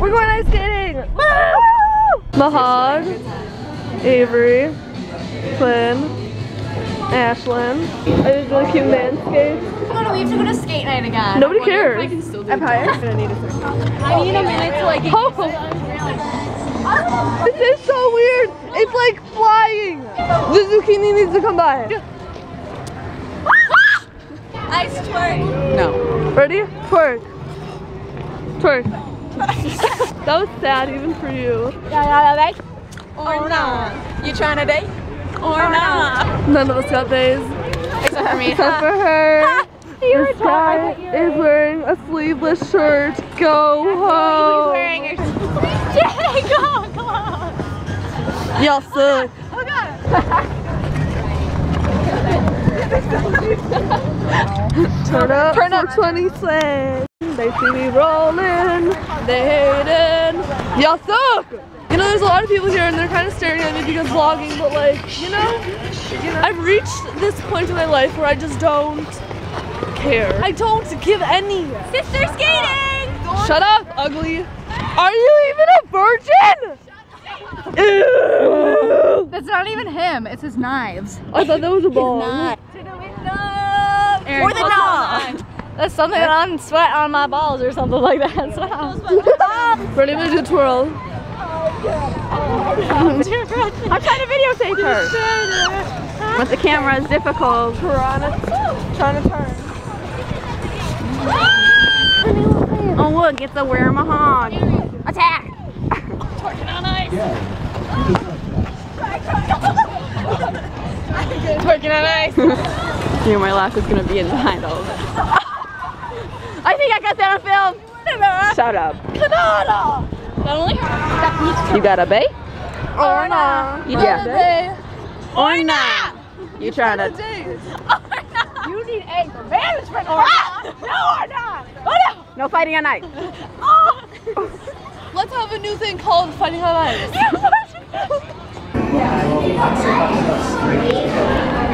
We're going ice skating. Mahog, Avery, Flynn, Ashlyn. I did really cute man skates. Oh no, we have to go to skate night again. Nobody cares. Empire. I need a minute to like. Oh. This is so weird. It's like flying. The zucchini needs to come by. Ice twerk. No. Ready? Twerk. Twerk. that was sad even for you. Or not. You trying to date? Or not? None of us got days. Except for me. Except for her. This guy is wearing a sleeveless shirt. Go home. Y'all suck. Turn up Turn up. for 26. They see me rolling. They hate it. Y'all suck. You know, there's a lot of people here and they're kind of staring at me because vlogging, but like, you know, I've reached this point in my life where I just don't care. I don't give any. Sister skating. Shut up, ugly. Are you even a virgin? Ew. That's not even him. It's his knives. I thought that was a ball. To the window. Aaron, or the close knob. That's something that I'm sweat on my balls or something like that. So. Ready to do twirl. I'm trying to videotape her. But the camera is difficult. Piranha trying to turn. Oh look, it's a wear mahog. Attack! Twerking on ice. You know my laugh is gonna be in behind all of it. I think I got that on film. Shut up. Not only You got a bay? Or not. You got a bay? Or not? You trying to? You need anger management or not. Ah! No or not. Oh no. No fighting on oh. ice. Let's have a new thing called fighting at ice.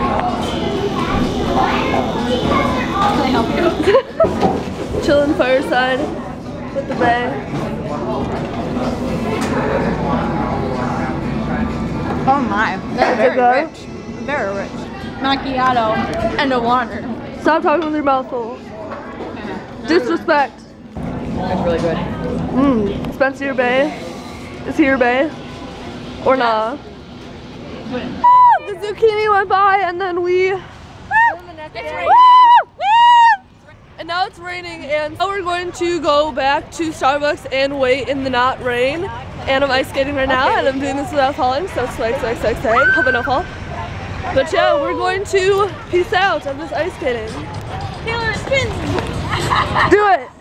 Fireside with the bay. Oh my. There you go. Very rich. Macchiato and a water. Stop talking with your mouth full. Disrespect. That's really good. Mm. Spencer your bay. Is he your bay? Or not? Ah, the zucchini went by and then we And now it's raining and now we're going to go back to Starbucks and wait in the not rain. And I'm ice skating right now and I'm doing this without falling, so swag, swag, swag, swag. Hope I don't fall. But yeah, we're going to peace out on this ice skating. Do it!